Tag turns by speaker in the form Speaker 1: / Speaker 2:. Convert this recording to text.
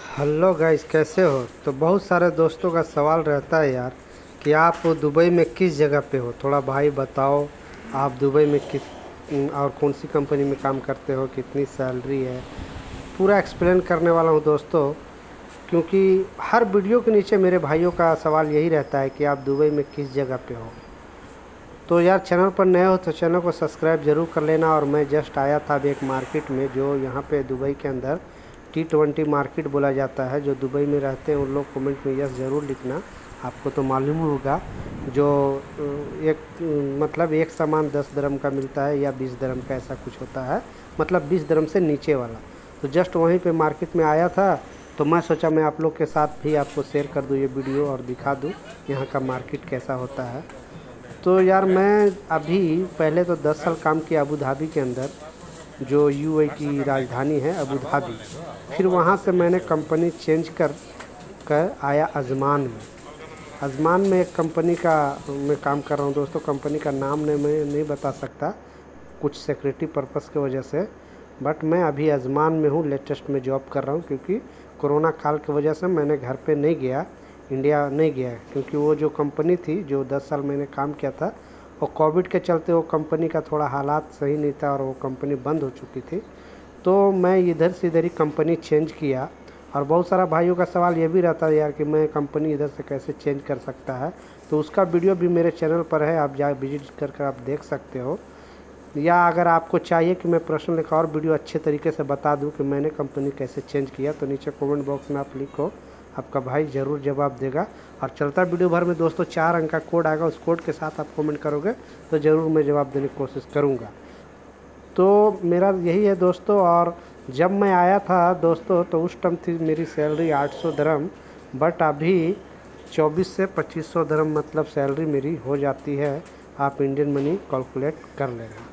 Speaker 1: Hello guys, कैसे हो? तो बहुत सारे दोस्तों का सवाल रहता है यार कि आप दुबई में किस जगह पे हो? थोड़ा भाई बताओ, आप दुबई में किस और कौन सी कंपनी में काम करते हो? कितनी सैलरी है? पूरा एक्सप्लेन करने वाला हूँ दोस्तों, क्योंकि हर वीडियो के नीचे मेरे भाइयों का सवाल यही रहता है कि आप दुबई में किस जगह पे हो? तो यार, चैनल पर नए हो तो चैनल को सब्सक्राइब ज़रूर कर लेना और मैं जस्ट आया था अभी एक मार्केट में जो यहाँ पे दुबई के अंदर टी ट्वेंटी मार्केट बोला जाता है, जो दुबई में रहते हैं, उन लोग कमेंट में यस ज़रूर लिखना। आपको तो मालूम होगा, जो एक मतलब एक सामान दस दरम का मिलता है या बीस दरम का ऐसा कुछ होता है मतलब बीस दरम से नीचे वाला। तो जस्ट वहीं पे मार्केट में आया था तो मैं सोचा मैं आप लोग के साथ भी आपको शेयर कर दूँ ये वीडियो और दिखा दूँ, यहाँ का मार्केट कैसा होता है। तो यार मैं अभी, पहले तो दस साल काम किया अबू धाबी के अंदर जो यू की राजधानी है अबू धाबी फिर वहाँ से मैंने कंपनी चेंज कर कर आया अजमान में। अजमान में एक कंपनी का, मैं काम कर रहा हूँ दोस्तों कंपनी का नाम नहीं, मैं नहीं बता सकता, कुछ सिक्योरिटी पर्पस की वजह से। बट मैं अभी अजमान में हूँ लेटेस्ट में जॉब कर रहा हूँ, क्योंकि कोरोना काल की वजह से मैंने घर पे नहीं गया इंडिया नहीं गया, क्योंकि वो जो कंपनी थी, जो दस साल मैंने काम किया था और कोविड के चलते वो कंपनी का थोड़ा हालात सही नहीं था और वो कंपनी बंद हो चुकी थी। तो मैं इधर से इधर ही कंपनी चेंज किया और बहुत सारा भाइयों का सवाल ये भी रहता है यार कि मैं कंपनी इधर से कैसे चेंज कर सकता है? तो उसका वीडियो भी मेरे चैनल पर है, आप जा विज़िट कर कर आप देख सकते हो। या अगर आपको चाहिए कि मैं प्रश्न लिखा और वीडियो अच्छे तरीके से बता दूँ कि मैंने कंपनी कैसे चेंज किया तो नीचे कमेंट बॉक्स में आप लिखो। आपका भाई ज़रूर जवाब देगा। और चलता वीडियो भर में दोस्तों चार अंक का कोड आएगा, उस कोड के साथ आप कमेंट करोगे तो ज़रूर मैं जवाब देने की कोशिश करूँगा। तो मेरा यही है दोस्तों, और जब मैं आया था दोस्तों तो उस टाइम थी मेरी सैलरी 800 धर्म बट अभी 24 से 2500 धर्म मतलब सैलरी मेरी हो जाती है। आप इंडियन मनी कैलकुलेट कर लेना।